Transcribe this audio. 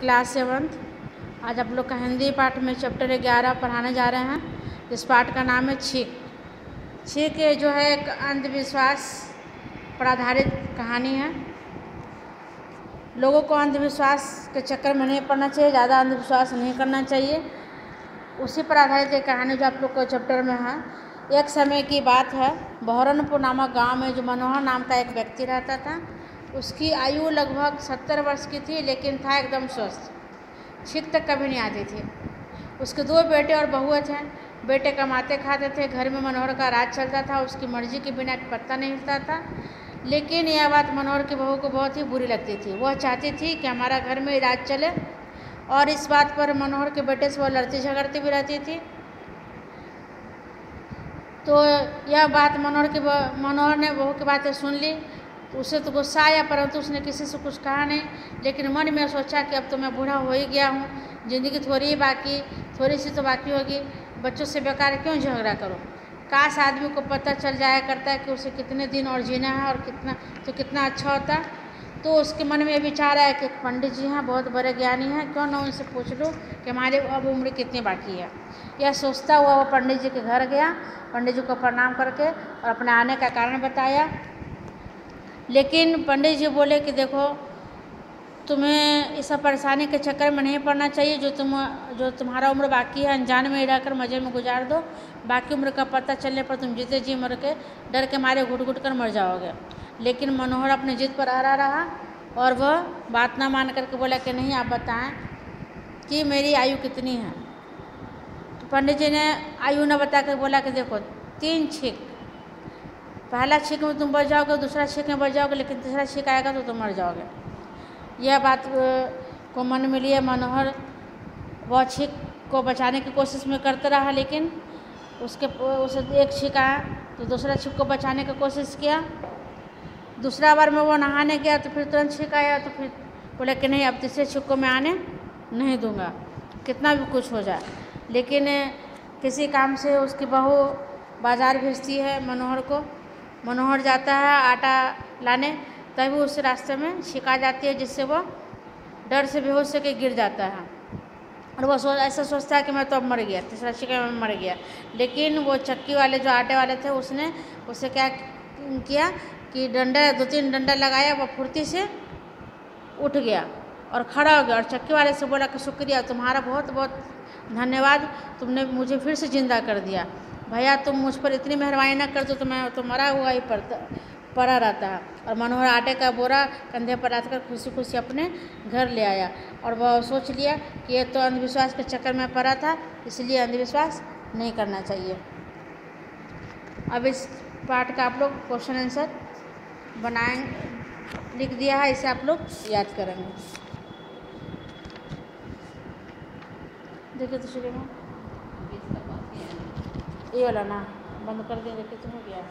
Class seventh आज आप लोग का हिंदी पाठ में चैप्टर ग्यारह पढ़ाने जा रहे हैं। इस पाठ का नाम है छीक। छीक जो है एक अंधविश्वास पर आधारित कहानी है। लोगों को अंधविश्वास के चक्कर में नहीं पड़ना चाहिए, ज़्यादा अंधविश्वास नहीं करना चाहिए। उसी पर आधारित एक कहानी जो आप लोग को चैप्टर में है। एक समय की बात है। बहरनपुर नामक गाँव में जो मनोहर नाम का एक व्यक्ति रहता था। उसकी आयु लगभग सत्तर वर्ष की थी, लेकिन था एकदम स्वस्थ। छीक तक कभी नहीं आती थी। उसके दो बेटे और बहुएँ थे। बेटे कमाते खाते थे। घर में मनोहर का राज चलता था। उसकी मर्ज़ी के बिना पत्ता नहीं हिलता था। लेकिन यह बात मनोहर की बहू को बहुत ही बुरी लगती थी। वह चाहती थी कि हमारा घर में राज चले और इस बात पर मनोहर के बेटे से वह लड़ती झगड़ती भी रहती थी। तो यह बात मनोहर की मनोहर ने बहू की बातें सुन ली। उसे तो गुस्सा आया परंतु उसने किसी से कुछ कहा नहीं। लेकिन मन में सोचा कि अब तो मैं बूढ़ा हो ही गया हूँ। ज़िंदगी थोड़ी ही बाकी, थोड़ी सी तो बाकी होगी। बच्चों से बेकार क्यों झगड़ा करो? काश आदमी को पता चल जाया करता है कि उसे कितने दिन और जीना है और कितना तो कितना अच्छा होता। तो उसके मन में विचार आया कि पंडित जी हैं, बहुत बड़े ज्ञानी हैं, क्यों ना उनसे पूछ लूँ कि हमारी अब उम्र कितनी बाकी है। यह सोचता हुआ वो पंडित जी के घर गया। पंडित जी को प्रणाम करके और अपने आने का कारण बताया। लेकिन पंडित जी बोले कि देखो, तुम्हें इस परेशानी के चक्कर में नहीं पड़ना चाहिए, जो तुम, जो तुम्हारा उम्र बाकी है, अनजान में ही रहकर मज़े में गुजार दो। बाकी उम्र का पता चलने पर तुम जीते जी मर के, डर के मारे घुट घुट कर मर जाओगे। लेकिन मनोहर अपने जिद पर आ रहा और वह बात ना मान करके बोला कि नहीं, आप बताएँ कि मेरी आयु कितनी है? तो पंडित जी ने आयु न बता कर बोला कि देखो, तीन छीक पहला छीक में तुम बच जाओगे, दूसरा छीक में बच जाओगे, लेकिन तीसरा छीक आएगा तो तुम मर जाओगे। यह बात को मन में लिए मनोहर, वह छीक को बचाने की कोशिश में करते रहा, लेकिन उसके, उसे एक छीक आया तो दूसरा छीक को बचाने की कोशिश किया। दूसरा बार में वो नहाने गया तो फिर तुरंत छीक आया तो फिर बोले कि नहीं, अब तीसरे छीक को मैं आने नहीं दूँगा, कितना भी कुछ हो जाए। लेकिन, किसी काम से उसकी बहू बाज़ार भेजती है मनोहर को मनोहर जाता है आटा लाने, तभी उस रास्ते में छिका जाती है जिससे वो डर से बेहोश होकर गिर जाता है। और वो सोच ऐसा सोचता है कि मैं तो अब मर गया, तीसरा छिका में मर गया। लेकिन वो चक्की वाले, जो आटे वाले थे, उसने, उसे क्या किया कि डंडा, दो तीन डंडा लगाया, वो फुर्ती से उठ गया और खड़ा हो गया। और चक्की वाले से बोला कि शुक्रिया, तुम्हारा बहुत बहुत धन्यवाद, तुमने मुझे फिर से ज़िंदा कर दिया। भैया, तुम मुझ पर इतनी मेहरबानी ना कर दो तो मैं तो मरा हुआ ही पड़ता पड़ा रहता। है और मनोहर आटे का बोरा कंधे पर रख कर खुशी खुशी अपने घर ले आया। और वह सोच लिया कि ये तो अंधविश्वास के चक्कर में पड़ा था, इसलिए अंधविश्वास नहीं करना चाहिए। अब इस पार्ट का आप लोग क्वेश्चन आंसर बनाएँगे लिख दिया है, इसे आप लोग याद करेंगे। देखिए तो शुरू में। ये वाला ना बंद कर दें देखिए तो हो गया।